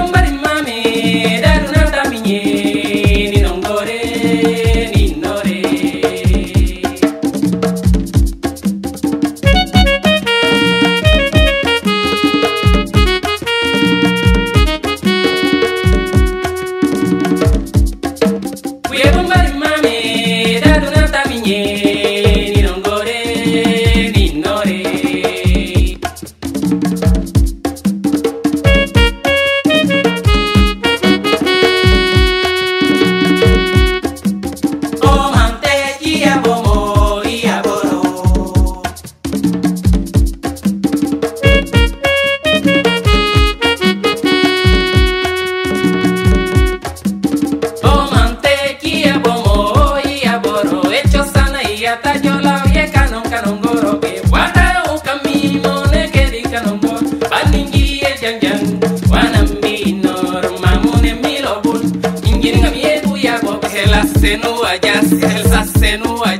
kumbari mami senu ajas el sasenu ajas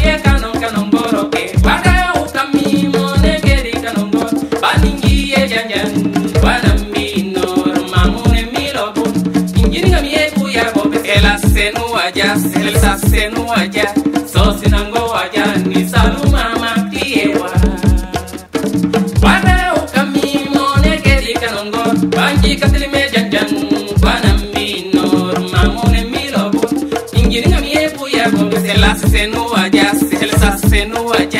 senu aja el sa senu aja so sinango aja ni salu mama tiewa. Wana ukamimo negeri kanongo Banji katilime janjan Wana minor mamune milobo Ingiri ngamiye buya gobe Sela senu aja Sela senu aja